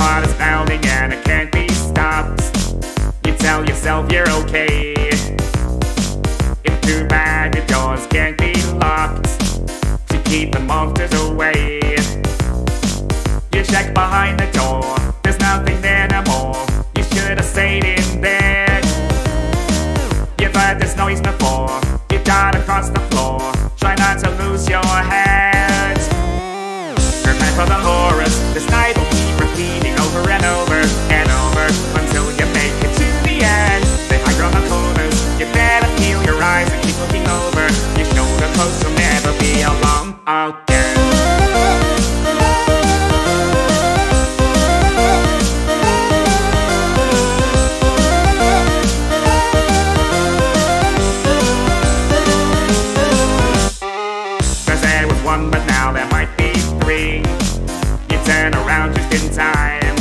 heart is pounding and it can't be stopped. You tell yourself you're okay. It's too bad your doors can't be locked to keep the monsters away. You check behind the door, there's nothing there no more. You should have stayed in there. You've heard this noise before, you died across the floor. Try not to lose your head. One, but now there might be three. You turn around just in time.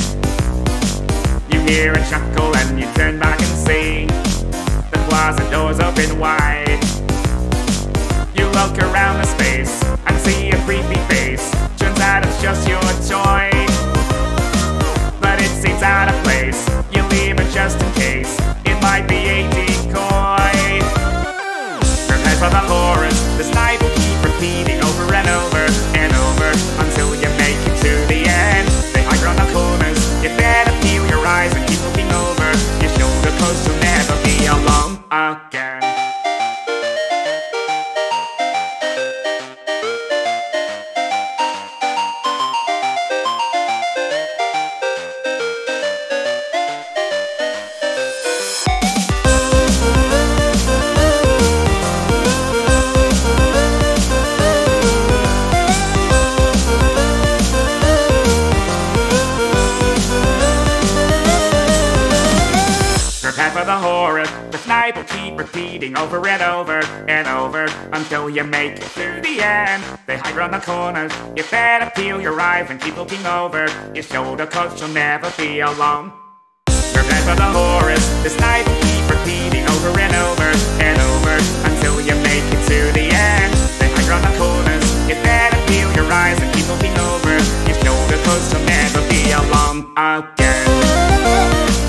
You hear a chuckle and you turn back and see the closet doors open wide. You look around the space and see a creepy face. Turns out it's just your toy. But it seems out of place. You leave it just in case. It might be a decoy. Prepare for the horrors. This night will keep repeating over Prepare for the horror. This night will keep repeating over and over and over until you make it to the end. They hide around the corners. You better peel your eyes and keep looking over. Your shoulder close, you'll never be alone. Prepare for the horrors. This night will keep repeating over and over and over until you make it to the end. They hide around the corners. You better peel your eyes and keep looking over. Your shoulder close, you'll never be alone again.